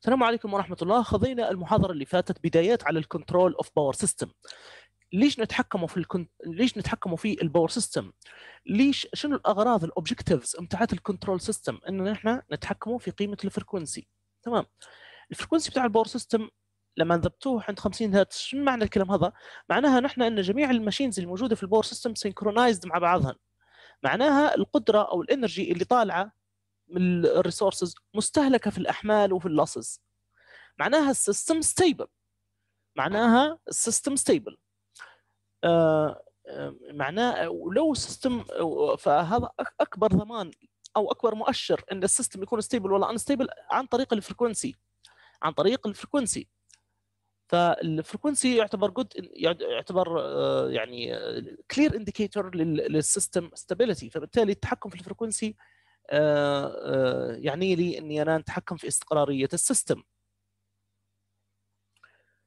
السلام عليكم ورحمة الله. خذينا المحاضرة اللي فاتت بدايات على ال control of power system ليش نتحكموا في ال con... ليش نتحكموا في ال power system ليش شنو الأغراض ال objectives بتاعت ال control system ان نحن نتحكموا في قيمة ال frequency تمام. ال frequency بتاع ال power system لما ثبتوه عند 50 هرتز شنو معنى الكلام هذا؟ معناها نحن إن جميع ال machines الموجودة في ال power system synchronized مع بعضها معناها القدرة أو ال energy اللي طالعة من ال resources مستهلكة في الأحمال وفي ال losses معناها ال system stable معناها ال system stable آه معناه ولو system فهذا أكبر ضمان أو أكبر مؤشر إن ال system يكون stable ولا unstable عن طريق ال frequency عن طريق ال frequency فال frequency يعتبر good يعتبر يعني clear indicator لل system stability فبالتالي التحكم في ال frequency يعني لي إني أنا أتحكم في استقرارية ال system.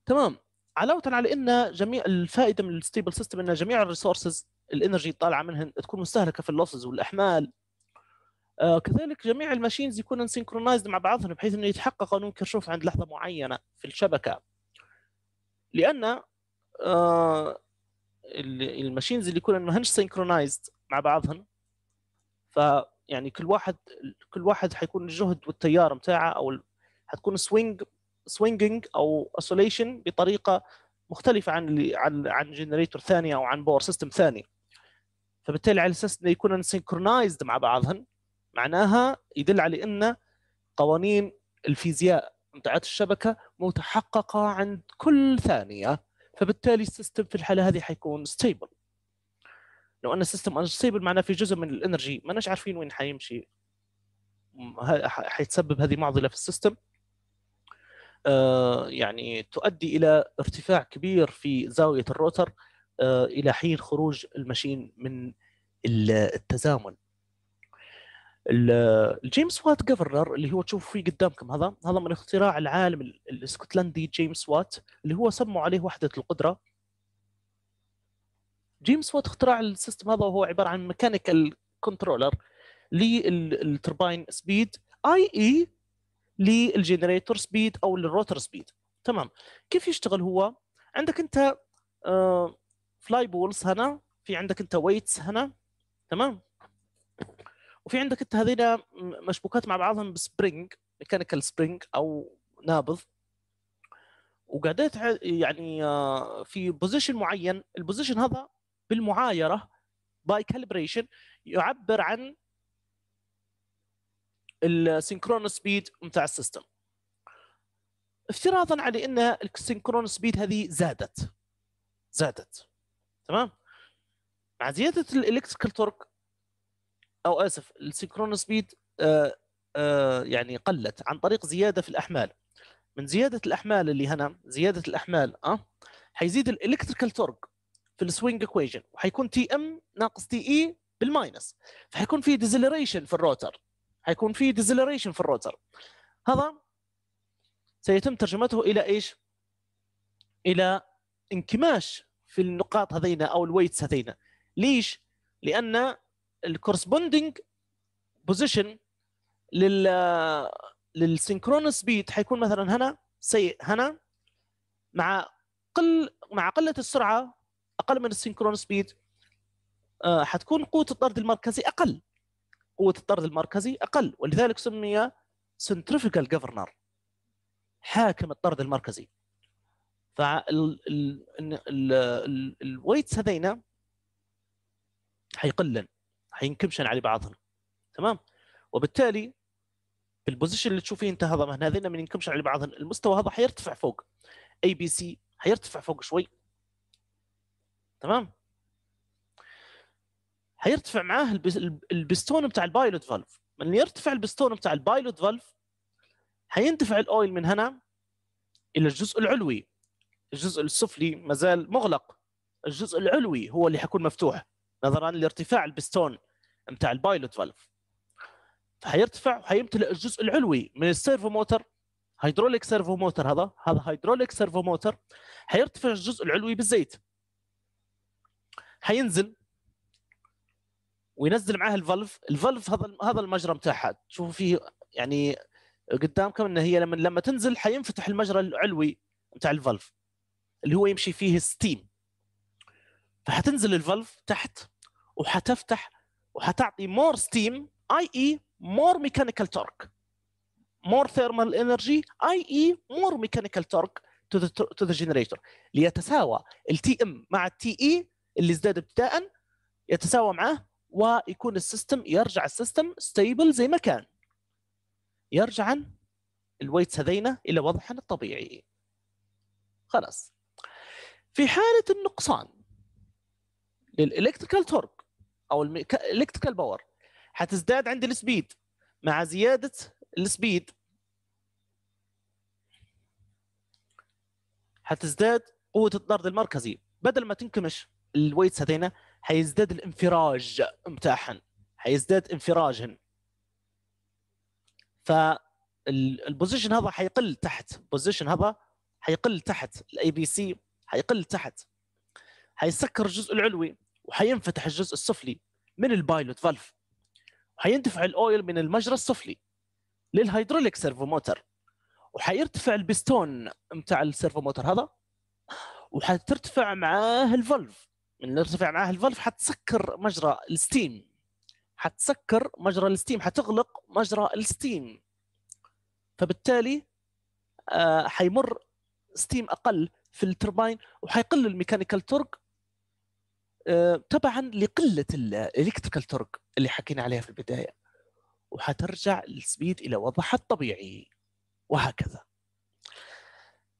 تمام. علاوة على إن جميع الفائدة من ال stable system إن جميع ال resources ال energy طالعة منهن تكون مستهلكة في ال losses والأحمال. آه كذلك جميع ال machines يكونوا synchronized مع بعضهم بحيث إنه يتحقق قانون كرشوف عند لحظة معينة في الشبكة. لأن آه ال machines اللي يكونوا ما هنش synchronized مع بعضهم ف يعني كل واحد كل واحد حيكون الجهد والتيار بتاعه أو حتكون swing swinging أو oscillation بطريقة مختلفة عن عن عن generator ثاني أو عن power system ثاني. فبالتالي على أساس إنه يكون synchronized مع بعضهن معناها يدل على إن قوانين الفيزياء بتاعت الشبكة متحققة عند كل ثانية. فبالتالي ال system في الحالة هذه حيكون stable لو أن ال system unstable معناه في جزء من ال energy ما عارفين وين حيمشي. حيتسبب هذه معضلة في ال system آه يعني تؤدي إلى ارتفاع كبير في زاوية ال rotor آه إلى حين خروج ال machine من التزامن. ال James Watt governor اللي هو تشوفوا فيه قدامكم هذا هذا من اختراع العالم الاسكتلندي جيمس وات اللي هو سموا عليه وحدة القدرة. جيمس وات اخترع ال system هذا وهو عبارة عن mechanical controller لل turbine speed i.e. لل generator speed أو لل rotor speed تمام. كيف يشتغل هو؟ عندك أنت آه fly balls هنا في عندك أنت weights هنا. تمام. وفي عندك أنت هذين مشبوكات مع بعضهم ب spring mechanical spring أو نابض. وقعدت يعني في position معين. ال position هذا بالمعايرة by calibration يعبر عن ال synchronous speed بتاع ال system. افتراضا على إن ال synchronous speed هذه زادت. زادت. تمام؟ مع زيادة ال electrical torque أو آسف ال synchronous speed آه آه يعني قلت عن طريق زيادة في الأحمال. من زيادة الأحمال اللي هنا زيادة الأحمال آه حيزيد ال electrical torque في ال swing equation وحيكون Tm ناقص Te بال minus فحيكون في deceleration في ال rotor حيكون في deceleration في ال rotor هذا سيتم ترجمته إلى إيش؟ إلى انكماش في النقاط هذين أو ال weights هذين ليش؟ لأن ال corresponding position لل لل synchronous speed حيكون مثلا هنا سيء هنا مع قل مع قلة السرعة أقل من ال synchronous speed آه حتكون قوة الطرد المركزي أقل. قوة الطرد المركزي أقل ولذلك سمي centrifugal governor حاكم الطرد المركزي. فال weights هذينا حيقلن حينكمشن على بعضهم. تمام؟ وبالتالي ال position اللي تشوفيه انت هذا هذين من ينكمشن على بعضهم المستوى هذا حيرتفع فوق. ABC حيرتفع فوق شوي. تمام؟ حيرتفع معاه البستون بتاع ال pilot valve. من يرتفع البستون بتاع ال pilot valve حيندفع ال oil من هنا إلى الجزء العلوي. الجزء السفلي ما زال مغلق. الجزء العلوي هو اللي حيكون مفتوح نظرا لارتفاع البستون بتاع ال pilot valve. فحيرتفع وحيمتلئ الجزء العلوي من ال servo motor hydraulic servo motor هذا هذا hydraulic servo motor حيرتفع الجزء العلوي بالزيت. حينزل وينزل معاه ال valve. ال valve هذا هذا المجرى بتاعها تشوفوا فيه يعني قدامكم إن هي لما لما تنزل حينفتح المجرى العلوي بتاع ال valve اللي هو يمشي فيه steam. فحتنزل ال valve تحت وحتفتح وحتعطي more steam i.e. more mechanical torque more thermal energy i.e. more mechanical torque to the to the generator ليتساوى ال Tm مع ال Te اللي ازداد ابتداء يتساوى معه ويكون ال system يرجع ال system stable زي ما كان. يرجع ال weights هذينا إلى وضعهن الطبيعي. خلاص. في حالة النقصان لل electrical torque أو ال electrical power حتزداد عندي ال speed مع زيادة ال speed حتزداد قوة الطرد المركزي بدل ما تنكمش. ال weights هذينا حيزداد الانفراج متاعهن حيزداد انفراجهن. فال position هذا حيقل تحت ال position هذا حيقل تحت ال ABC حيقل تحت. حيسكر الجزء العلوي وحينفتح الجزء السفلي من ال pilot valve. وحيندفع ال oil من المجرى السفلي لل hydraulic servo motor وحيرتفع البستون بتاع ال servo motor هذا. وحترتفع معاه ال valve. من يرتفع معاه ال valve حتسكر مجرى ال steam. حتسكر مجرى ال steam حتغلق مجرى ال steam. فبالتالي آه حيمر steam أقل في الترباين وحيقل ال mechanical torque آه تبعا لقلة ال electrical torque اللي حكينا عليها في البداية. وحترجع ال speed إلى وضعها الطبيعي. وهكذا.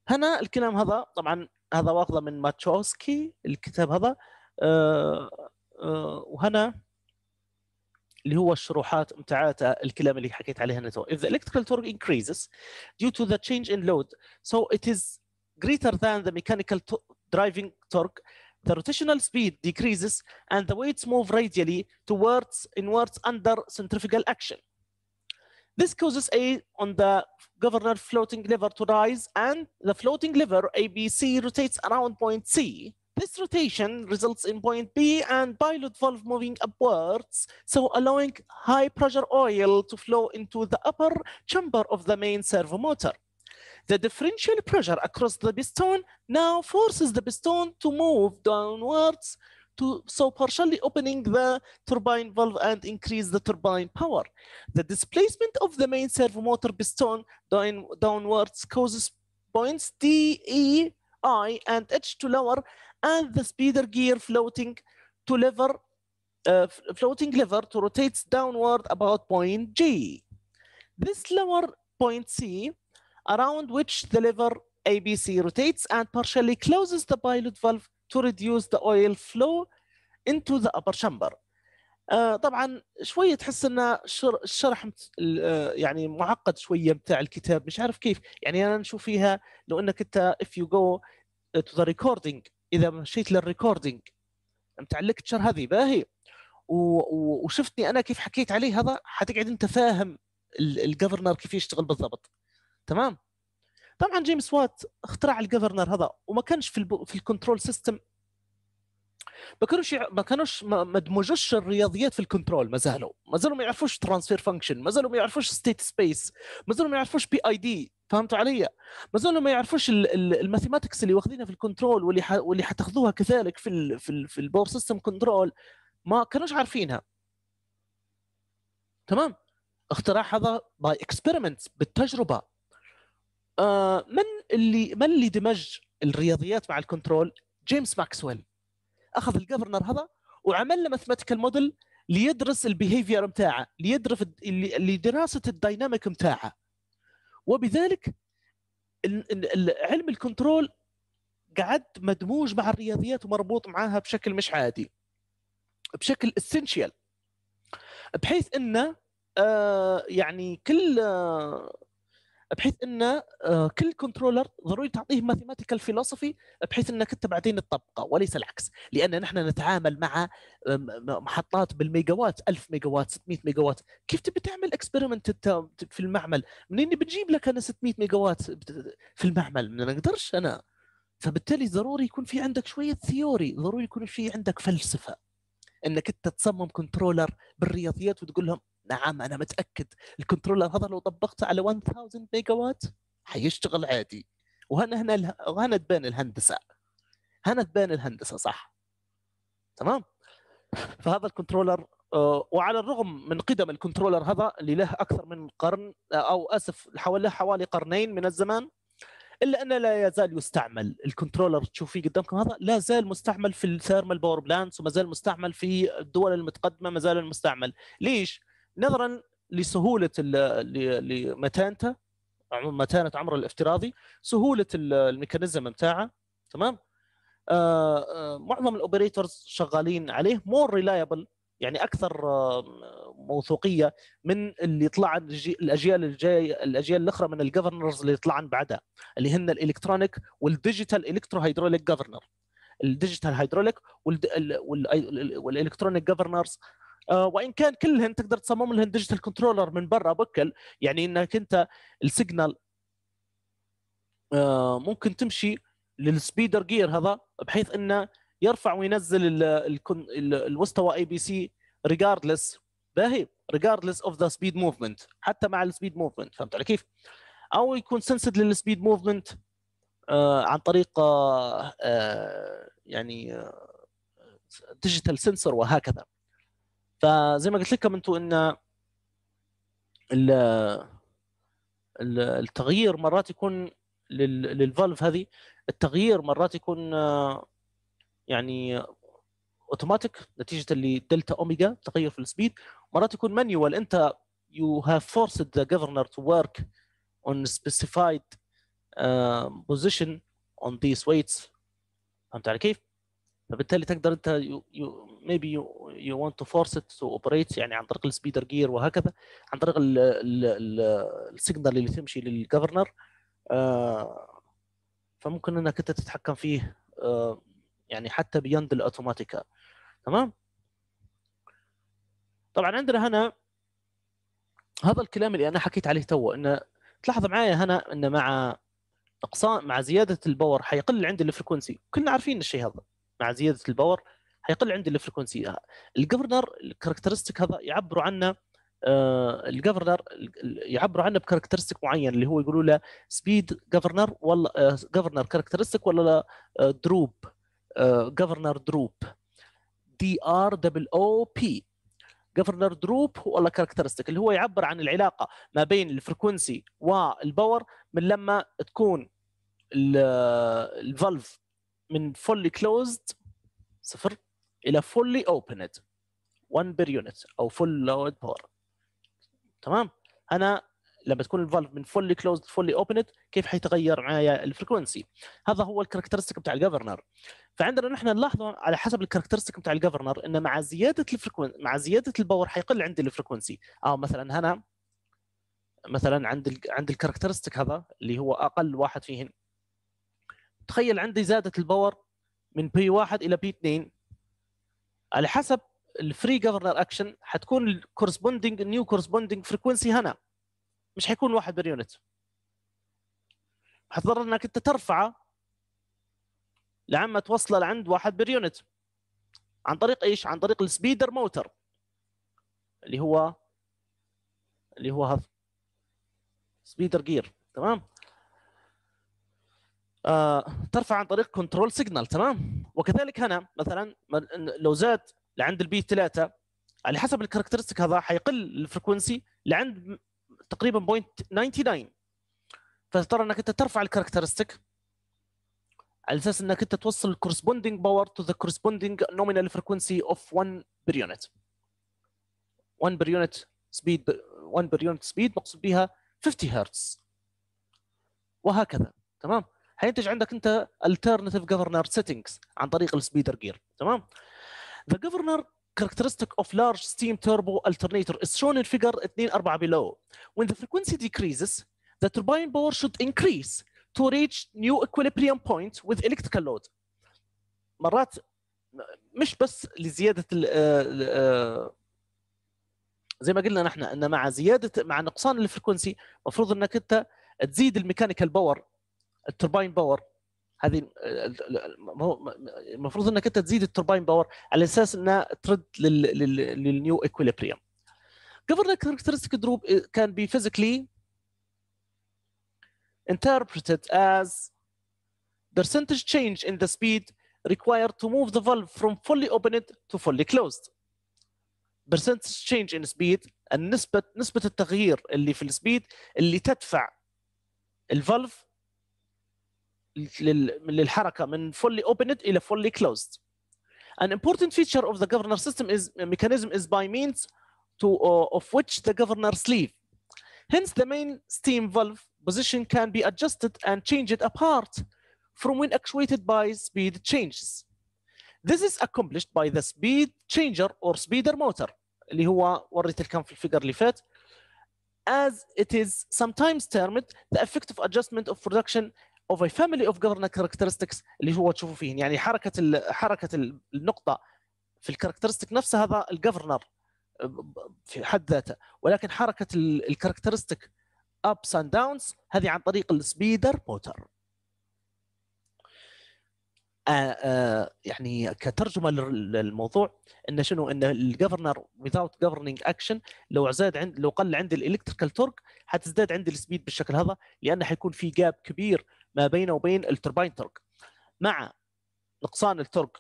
هنا الكلام هذا طبعا هذا واخذه من ماتشوسكي الكتاب هذا آه آه وهنا اللي هو الشروحات متاعت الكلام اللي حكيت عليها نتو if the electrical torque increases due to the change in load so it is greater than the mechanical to driving torque the rotational speed decreases and the weights move radially towards inwards under centrifugal action this causes a on the governor floating lever to rise and the floating lever ABC rotates around point C this rotation results in point B and pilot valve moving upwards, so allowing high pressure oil to flow into the upper chamber of the main servo motor. The differential pressure across the piston now forces the piston to move downwards to, so partially opening the turbine valve and increase the turbine power. The displacement of the main servo motor piston down, downwards causes points D, E, I, and H to lower and the speeder gear floating to lever uh, floating lever to rotate downward about point G. This lower point C, around which the lever ABC rotates and partially closes the pilot valve to reduce the oil flow into the upper chamber. آه طبعا شوية تحس ان الشرح يعني معقد شوية بتاع الكتاب مش عارف كيف يعني أنا نشوف فيها لو إنك أنت if you go to the recording إذا مشيت لل recording بتاع ال lecture هذه باهي وشفتني أنا كيف حكيت عليه هذا حتقعد أنت فاهم ال governor كيف يشتغل بالضبط تمام طبعا جيمس وات اخترع ال governor هذا وما كانش في. في ال control system ما كانوش ما كانوش ما دمجوش الرياضيات في ال control ما زالوا. ما زالوا ما يعرفوش transfer function ما زالوا ما يعرفوش state space ما زالوا ما يعرفوش PID فهمتوا علي؟ ما زالوا ما يعرفوش ال mathematics اللي واخذينها في ال control واللي. واللي حتاخذوها كذلك في ال في, ال في ال power system control ما كانوش عارفينها. تمام؟ اختراع هذا by experiment بالتجربة. آه من اللي من اللي دمج الرياضيات مع ال control؟ جيمس ماكسويل. أخذ ال governor هذا وعمل له mathematical model ليدرس ال behavior بتاعه ليدرس لدراسه ال dynamic بتاعه وبذلك علم ال control قعد مدموج مع الرياضيات ومربوط معاها بشكل مش عادي. بشكل essential بحيث إنه آه يعني كل آه بحيث إن آه، كل controller ضروري تعطيه mathematical philosophy بحيث إنك أنت بعدين تطبقه وليس العكس. لأن نحن نتعامل مع محطات بالميجا وات 1000 ميجا وات 600 ميجا وات كيف تبي تعمل experiment في المعمل؟ منين بتجيب لك أنا 600 ميجا وات في المعمل؟ ما نقدرش أنا. فبالتالي ضروري يكون في عندك شوية theory ضروري يكون في عندك فلسفة. إنك أنت تصمم controller بالرياضيات وتقول لهم نعم أنا متأكد. ال controller هذا لو طبقته على 1000 ميجا وات حيشتغل عادي. وهنا هنا وهنا تبان الهندسة. هنا تبان الهندسة صح؟ تمام؟ فهذا ال controller آه، وعلى الرغم من قدم ال controller هذا اللي له أكثر من قرن آه، أو أسف حوالي حوالي قرنين من الزمان إلا انه لا يزال يستعمل. ال controller تشوفيه قدامكم هذا لا زال مستعمل في ال thermal power plants وما زال مستعمل في الدول المتقدمة ما زال مستعمل. ليش؟ نظرا لسهولة لمتانته متانة عمره الافتراضي سهولة ال mechanism بتاعه تمام؟ آه آه معظم ال operators شغالين عليه more reliable يعني أكثر آه موثوقية من اللي يطلع الأجيال الجايه الأجيال الأخرى من ال governors اللي يطلعن بعدها اللي هن ال electronic وال digital electro hydraulic governor ال digital hydraulic وال electronic governors وإن كان كلهن تقدر تصمم لهن digital controller من برا بكل يعني إنك أنت ال signal آه ممكن تمشي لل speeder gear هذا بحيث إنه يرفع وينزل المستوى ABC regardless باهي regardless of the speed movement حتى مع ال speed movement فهمت علي كيف؟ أو يكون sensed لل speed movement آه عن طريق آه آه يعني digital آه sensor وهكذا فزي ما قلت لكم أنتم إن التغيير مرات يكون لل valve هذه التغيير مرات يكون يعني اوتوماتيك نتيجة اللي delta omega تغير في ال speed مرات يكون manual أنت you have forced the governor to work on specified uh, position on these weights فهمت علي كيف؟ فبالتالي تقدر أنت you, you, maybe you, you want to force it to operate يعني عن طريق ال speeder gear وهكذا عن طريق ال signal اللي تمشي لل governor آه فممكن إنك أنت تتحكم فيه آه يعني حتى beyond الأوتوماتيكا. تمام؟ طبعا عندنا هنا هذا الكلام اللي أنا حكيت عليه تو إنه تلاحظ معايا هنا إنه مع نقصان مع زيادة ال power حيقل عندي ال frequency كلنا عارفين الشيء هذا. مع زيادة ال power حيقل عندي ال frequency. ال governor ال characteristic هذا يعبروا عنه آه ال governor يعبروا عنه ب characteristic معين اللي هو يقولوا له speed governor ولا governor characteristic ولا droop governor droop D R double O P governor droop ولا characteristic اللي هو يعبر عن العلاقة ما بين ال frequency وال power من لما تكون ال valve من fully closed صفر؟ إلى fully opened 1 per unit أو full load power تمام؟ أنا لما تكون ال valve من fully closed fully opened كيف حيتغير معايا ال frequency هذا هو ال characteristic بتاع ال governor فعندنا نحن نلاحظ على حسب ال characteristic بتاع ال governor إن مع زيادة ال frequency مع زيادة ال power حيقل عندي ال frequency أو مثلا هنا مثلا عند ال... عند ال characteristic هذا اللي هو أقل واحد فيهن. تخيل عندي زادت ال power من P 1 إلى P 2 على حسب ال free governor action حتكون ال corresponding new corresponding frequency هنا. مش حيكون واحد per unit حتضطر إنك أنت ترفعه لعما توصله لعند واحد per unit عن طريق إيش؟ عن طريق ال speeder motor اللي هو اللي هو هذا. speeder gear تمام؟ آه ترفع عن طريق control signal تمام؟ وكذلك هنا مثلا لو زاد لعند ال P 3 على حسب ال characteristic هذا حيقل ال frequency لعند تقريبا point 99 فتضطر إنك أنت ترفع ال characteristic على أساس إنك أنت توصل ال corresponding power to the corresponding nominal frequency of 1 per unit 1 per unit speed 1 per unit speed مقصود بها 50 هرتز وهكذا تمام؟ حينتج عندك انت alternative governor settings عن طريق ال speeder gear تمام The governor characteristic of large steam turbo alternator is shown in figure 2 4 below. When the frequency decreases, the turbine power should increase to reach new equilibrium point with electrical load. مرات مش بس لزياده زي ما قلنا نحن ان مع زياده مع نقصان الفريكونسي المفروض انك انت تزيد الميكانيكال باور التربين باور هذه المفروض إنك أنت تزيد ال turbine power على أساس إنها ترد لل new equilibrium governor characteristic droop can be physically interpreted as percentage change in the speed required to move the valve from fully opened to fully closed. Percentage change in speed النسبة نسبة التغيير اللي في ال speed اللي تدفع الفالف للحركة من fully opened إلى fully closed An important feature of the governor system is mechanism is by means to uh, of which the governor sleeve. Hence, the main steam valve position can be adjusted and changed apart from when actuated by speed changes. This is accomplished by the speed changer or speeder motor اللي هو وريت الكم في الفيجر اللي فات as it is sometimes termed the effective adjustment of production a family of governor characteristics اللي هو تشوفوا فيه. يعني حركة حركة النقطة في ال characteristic نفسها هذا ال governor في حد ذاته. ولكن حركة ال characteristic ups and downs هذه عن طريق ال speeder motor آه آه يعني كترجمة للموضوع إن شنو؟ إن ال governor without governing action لو زاد عند لو قل عندي ال electrical torque حتزداد عندي ال speed بالشكل هذا لأنه حيكون في gap كبير ما بينه وبين ال turbine torque مع نقصان ال torque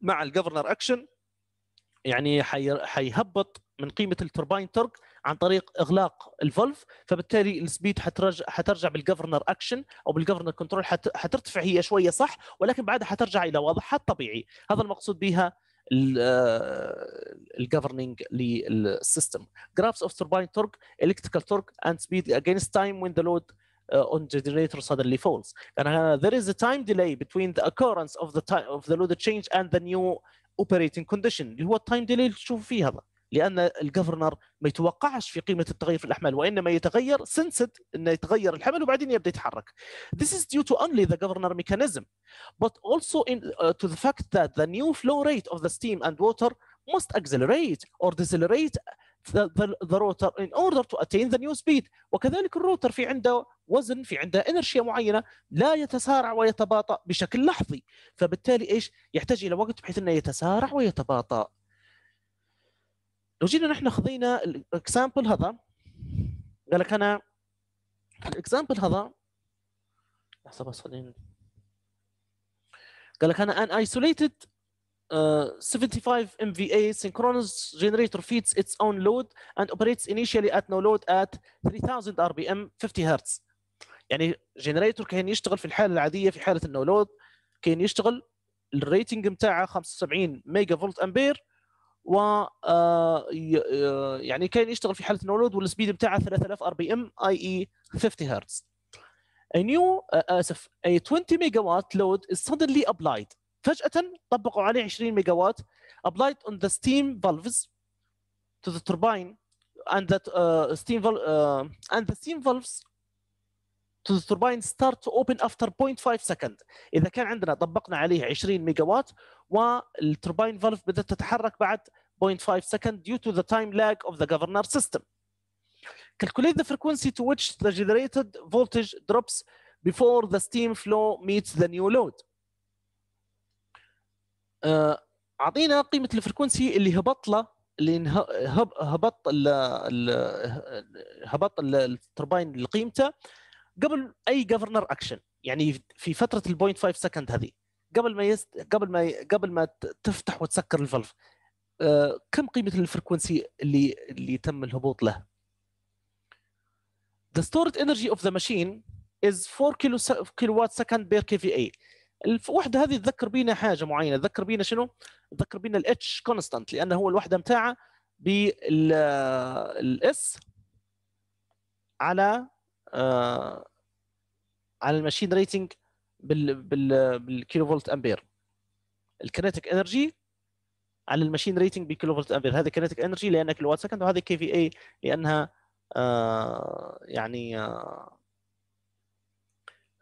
مع ال governor action يعني حيهبط من قيمة ال turbine torque عن طريق إغلاق ال valve فبالتالي ال speed حترجع حترجع بال governor action أو بال governor control. حترتفع هي شوية صح ولكن بعدها حترجع إلى وضعها الطبيعي. هذا المقصود بها الجفرنينج للسيستم. Graphs of turbine torque electrical torque and speed against time when the load uh, on generator suddenly falls and uh, there is a time delay between the occurrence of the time of the load change and the new operating condition اللي هو التايم ديلي اللي تشوف فيه هذا لان الجفرنر ما يتوقعش في قيمه التغير في الاحمال وانما يتغير سنسد انه يتغير الحمل وبعدين يبدا يتحرك. This is due to only the governor mechanism but also in, uh, to the fact that the new flow rate of the steam and water must accelerate or decelerate the, rotor in order to attain the new speed. وكذلك ال rotor في عنده وزن في عنده inertia معينة لا يتسارع ويتباطأ بشكل لحظي. فبالتالي إيش؟ يحتاج إلى وقت بحيث إنه يتسارع ويتباطأ. لو جينا نحن خذينا ال example هذا. قال لك أنا ال example هذا. لحظة بس خلينا قال لك أنا an isolated uh, 75 MVA synchronous generator feeds its own load and operates initially at no load at 3000 RPM 50 هرتز يعني generator كان يشتغل في الحالة العادية في حالة ال no load كان يشتغل ال rating بتاعه 75 mega volt ampere و يعني كان يشتغل في حالة ال no load وال speed بتاعه 3000 RPM اي اي 50 hertz A new اسف a 20 megawatt load is suddenly applied. فجأة طبقوا عليه 20 megawatt applied on the steam valves to the turbine and that uh, steam valve uh, and the steam valves to the turbine start to open after 0.5 second اذا كان عندنا طبقنا عليه 20 ميجا وات وال turbine valve بدات تتحرك بعد 0.5 second due to the time lag of the governor system. Calculate the frequency to which the generated voltage drops before the steam flow meets the new load. أعطينا قيمة ال frequency اللي هبط له اللي هب هبط ال هبط التربين لقيمته قبل أي governor action يعني في فترة ال 0.5 second هذه قبل ما يست... قبل ما قبل ما تفتح وتسكر ال valve. آه كم قيمة ال frequency اللي اللي تم الهبوط له؟ The stored energy of the machine is 4 kilo kilo second per KVA الوحده هذه تذكر بينا حاجة معينة تذكر بينا شنو؟ تذكر بينا ال H constant لأنه هو الوحدة متاعة بال S على آه على ال machine rating بال بال بال kilo volt ampere ال kinetic energy على ال machine rating ب kilo volt ampere. هذه kinetic energy لانها kilowatt second وهذه KVA لأنها آه يعني آه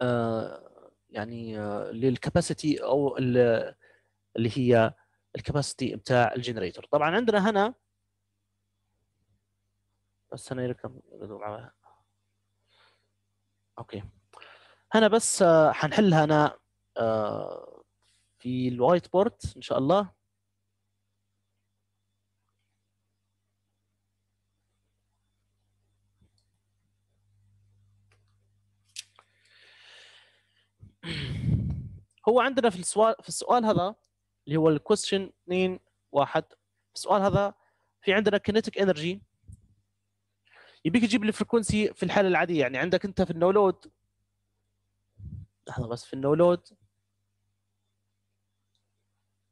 آه يعني آه لل capacity أو اللي هي ال capacity بتاع ال generator طبعا عندنا هنا بس هنا يركب okay. هنا بس حنحلها أنا في ال white board إن شاء الله. هو عندنا في السؤال في السؤال هذا اللي هو ال question 2 1 السؤال هذا في عندنا kinetic energy يبيك تجيب ال frequency في الحالة العادية. يعني عندك انت في ال no load لحظة بس في ال no load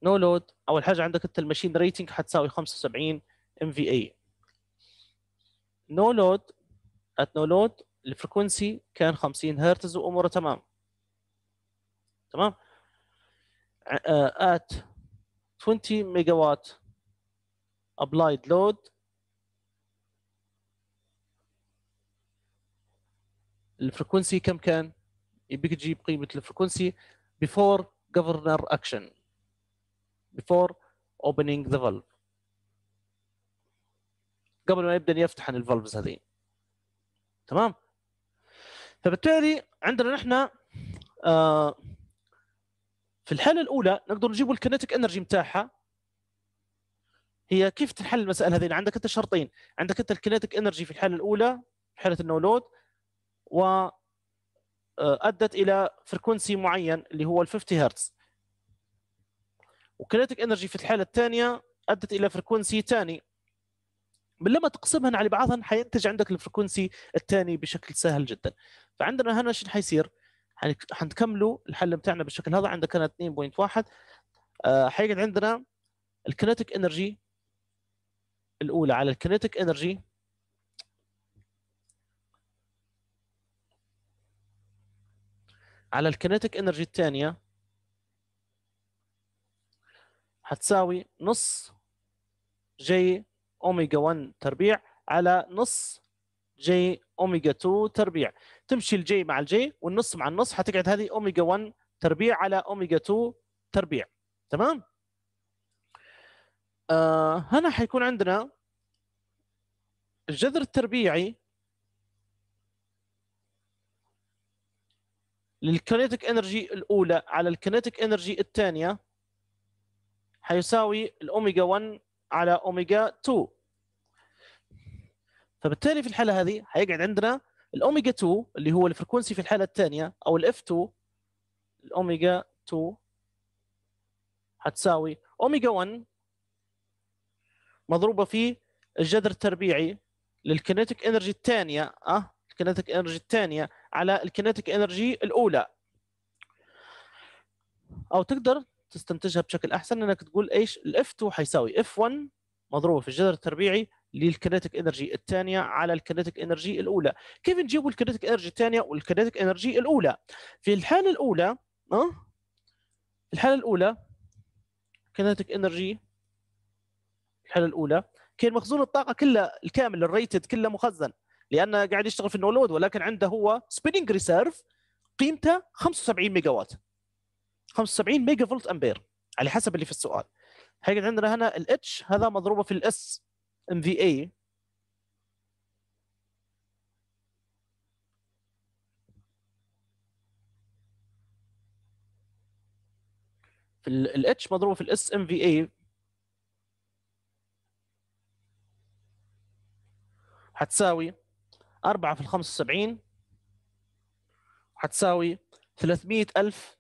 no load أول حاجة عندك انت ال machine rating حتساوي 75 MVA no load at no load ال frequency كان 50 هرتز وأموره تمام. تمام؟ at 20 megawatt applied load. ال frequency كم كان؟ يبيك تجيب قيمة ال frequency before governor action. Before opening the valve. قبل ما يبدأ يفتح عن ال valves هذين. تمام؟ فبالتالي عندنا نحن آه في الحالة الأولى نقدر نجيب ال kinetic energy بتاعها هي كيف تنحل المسائل هذين عندك أنت شرطين. عندك أنت ال kinetic energy في الحالة الأولى حالة ال no load و آه، أدت إلى frequency معين اللي هو ال 50 hertz و kinetic energy في الحالة الثانية أدت إلى frequency ثاني. من لما تقسمهن على بعضهن حينتج عندك ال frequency الثاني بشكل سهل جدا. فعندنا هنا شو حيصير؟ حنكملوا الحل بتاعنا بالشكل هذا. عندك هنا 2.1 آه حيقعد عندنا ال kinetic energy الأولى. على ال kinetic energy على ال kinetic energy الثانية حتساوي نص J omega 1 تربيع على نص J omega 2 تربيع. تمشي ال J مع ال J والنص مع النص حتقعد هذه أوميجا 1 تربيع على أوميجا 2 تربيع. تمام؟ آه هنا حيكون عندنا الجذر التربيعي لل kinetic energy الأولى على ال kinetic energy الثانية حيساوي الأوميجا 1 على أوميجا 2 فبالتالي في الحالة هذه حيقعد عندنا الأوميجا 2 اللي هو ال frequency في الحالة الثانية أو ال F 2 الأوميجا 2 حتساوي أوميجا 1 مضروبة في الجذر التربيعي لل kinetic energy الثانية آه ال kinetic energy الثانية على ال kinetic energy الأولى. أو تقدر تستنتجها بشكل أحسن إنك تقول إيش ال F 2 حيساوي F 1 مضروبة في الجذر التربيعي لل kinetic energy الثانية على ال kinetic energy الأولى. كيف نجيبوا ال kinetic energy الثانية وال kinetic energy الأولى؟ في الحالة الأولى آه في الحالة الأولى kinetic energy الحالة الأولى كان مخزون الطاقة كلها الكامل ال rated كله مخزن لأنه قاعد يشتغل في ال no load ولكن عنده هو spinning reserve قيمته 75 ميجا وات 75 mega volt ampere على حسب اللي في السؤال. هيقعد عندنا هنا ال H هذا مضروبة في ال S MVA في ال H مضروبة في ال S MVA حتساوي 4 في ال 75 حتساوي 300 ألف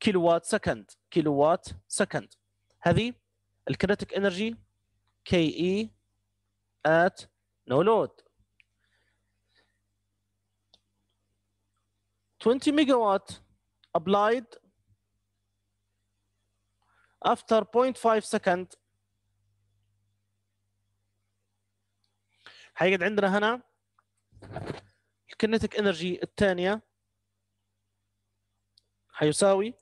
kilowatt second. kilowatt second. هذه ال kinetic energy KE at no load 20 megawatt applied after 0.5 second. حيقعد عندنا هنا ال kinetic energy الثانية. حيساوي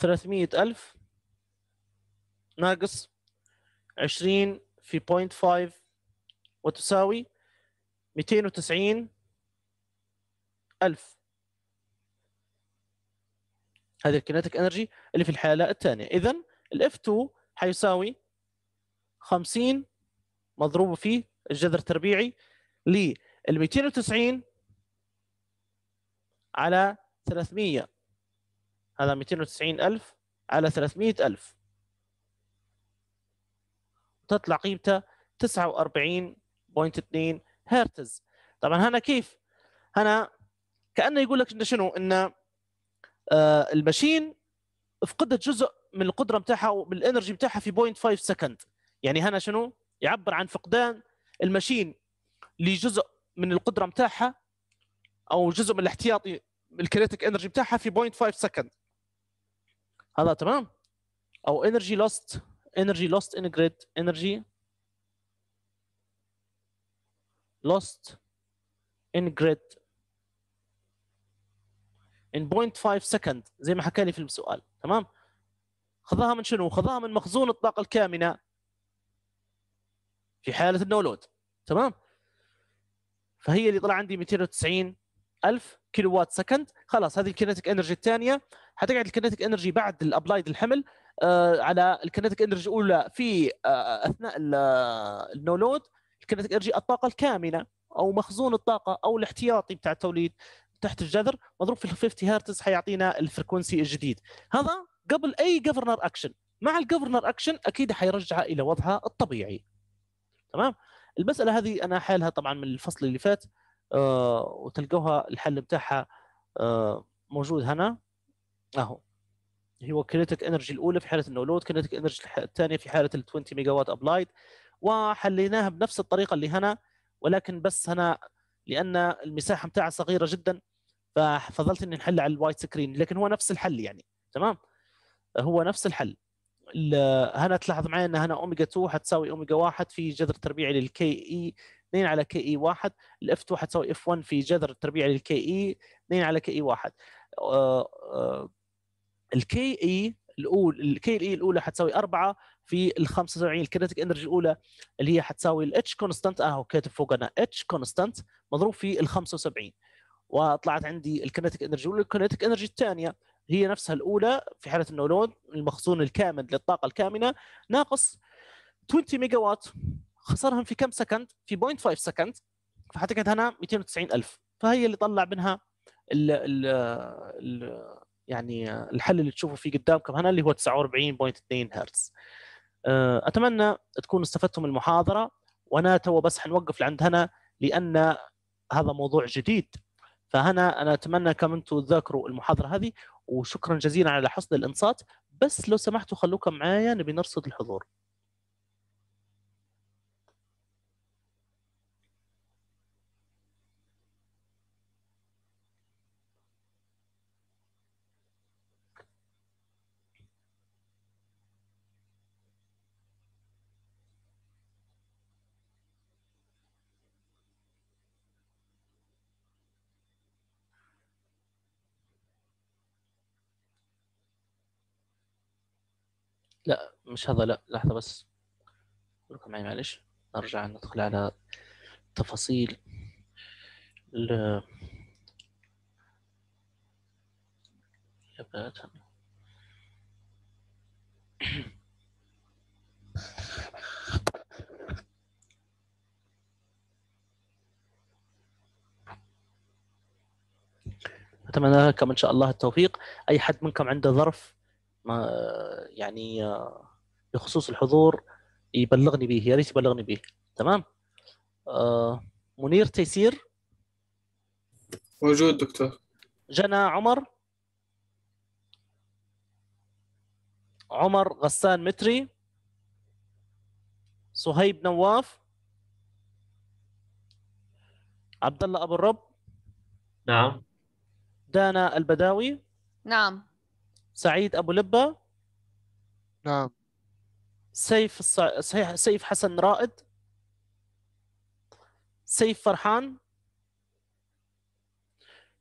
300 ألف. ناقص 20 في 0.5 وتساوي 290 ألف. هذه ال kinetic energy اللي في الحالة الثانية. اذا ال F 2 حيساوي 50 مضروبة في الجذر التربيعي لل 290 على 300 هذا 290 ألف على 300 ألف. تطلع قيمته 49.2 هرتز. طبعا هنا كيف؟ هنا كأنه يقول لك انه شنو؟ إن آه ال machine فقدت جزء من القدرة بتاعها أو من ال energy بتاعها في 0.5 second يعني هنا شنو؟ يعبر عن فقدان ال machine لجزء من القدرة بتاعها أو جزء من الاحتياطي ال kinetic energy بتاعها في 0.5 second هذا تمام؟ أو energy lost energy lost in grid energy lost in grid. In 0.5 second زي ما حكى لي في السؤال تمام؟ خذاها من شنو؟ خذاها من مخزون الطاقة الكامنة في حالة ال no load تمام؟ فهي اللي طلع عندي 290 ألف كيلو وات second. خلاص هذه ال kinetic energy الثانية. حتقعد ال kinetic energy بعد ال applied الحمل آه على ال kinetic energy الأولى في آه أثناء ال no load ال kinetic energy الطاقة الكامنه أو مخزون الطاقة أو الاحتياطي بتاع التوليد تحت الجذر. مضروب في ال 50 هرتز حيعطينا ال frequency الجديد. هذا قبل أي governor action مع ال governor action أكيد حيرجعها إلى وضعها الطبيعي. تمام؟ المسألة هذه أنا حالها طبعا من الفصل اللي فات. آه وتلقوها الحل بتاعها آه موجود هنا. أهو. هو kinetic energy الأولى في حالة ال no load kinetic energy الثانية في حالة ال 20 ميجا وات applied وحليناها بنفس الطريقة اللي هنا ولكن بس هنا لأن المساحة بتاعها صغيرة جدا ففضلت إني نحل على ال white screen. لكن هو نفس الحل يعني. تمام؟ هو نفس الحل. هنا تلاحظ معي إن هنا اوميجا 2 حتساوي اوميجا 1 في جذر تربيعي لل KE 2 على KE 1 ال F 2 حتساوي F 1 في جذر التربيعي لل KE 2 على KE 1 ال KE الاولى ال KE الأولى حتساوي 4 في ال 75 ال kinetic energy الأولى اللي هي حتساوي ال H constant أهو كاتب فوق أنا. H constant مضروب في ال 75 وطلعت عندي ال kinetic energy وال kinetic energy الثانية هي نفسها الأولى في حالة ال no load المخزون الكامل للطاقة الكامنة ناقص 20 ميجا وات خسرهم في كم second؟ في 0.5 second. فحتقعد هنا 290000 فهي اللي طلع منها ال ال يعني الحل اللي تشوفوا فيه قدامكم هنا اللي هو 49.2 هرتز. آه، أتمنى تكونوا استفدتم من المحاضرة وأنا تو بس حنوقف لعند هنا لأن هذا موضوع جديد. فهنا أنا أتمنى كم أنتم تذاكروا المحاضرة هذه وشكرا جزيلا على حسن الإنصات. بس لو سمحتوا خلوكم معايا نبي نرصد الحضور لا مش هذا لا لحظة بس. خليكم معي معلش. نرجع ندخل على تفاصيل ال أتمنى لكم إن شاء الله التوفيق. أي حد منكم عنده ظرف ما يعني بخصوص الحضور يبلغني به يا ريت يبلغني به. تمام؟ آه منير تيسير. موجود دكتور. جنى عمر. عمر غسان متري. صهيب نواف. عبد الله أبو الرب. نعم. دانا البداوي. نعم. سعيد أبو لبة. نعم. سيف الص... سيف حسن رائد سيف فرحان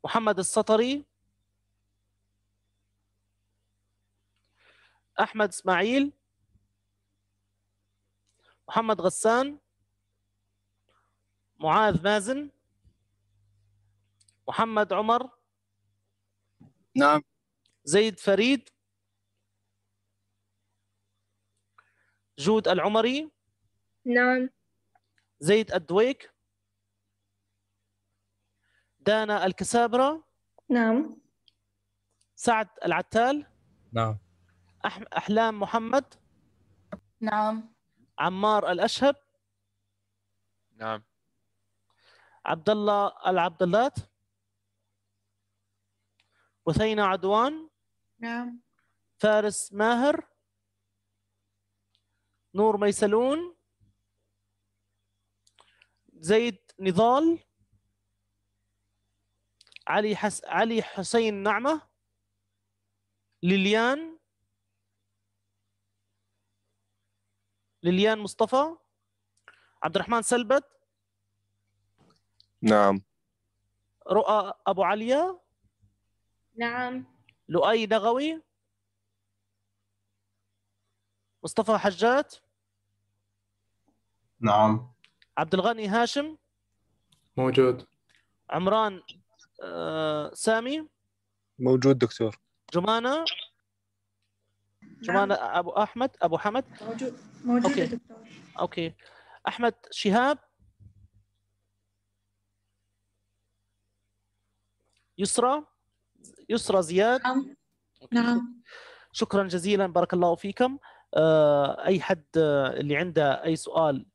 محمد السطري أحمد إسماعيل محمد غسان معاذ مازن محمد عمر نعم. زيد فريد جود العمري نعم. زيد الدويك دانا الكسابرة نعم. سعد العتال نعم. أح... أحلام محمد نعم. عمار الأشهب نعم. عبد الله العبدلات وثينة عدوان نعم. فارس ماهر نور ميسلون زيد نضال علي حس... علي حسين نعمة ليليان ليليان مصطفى عبد الرحمن سلبت نعم. رؤى أبو عليا نعم. لؤي نغوي مصطفى حجات نعم. عبد الغني هاشم. موجود. عمران آه، سامي. موجود دكتور. جمانة. جمانة أبو أحمد أبو حمد. موجود. موجود okay. دكتور. okay. أحمد شهاب. يسرى. يسرى زياد. نعم. نعم. شكرا جزيلا. بارك الله فيكم. آه، أي حد آه، اللي عنده أي سؤال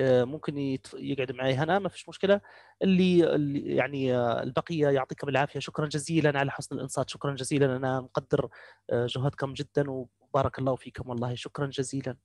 ممكن يتف- يقعد معي هنا ما فيش مشكلة. اللي, اللي يعني آه، البقية يعطيكم العافية. شكرا جزيلا على حسن الإنصات. شكرا جزيلا. أنا مقدر آه، جهدكم جدا وبارك الله فيكم. والله شكرا جزيلا.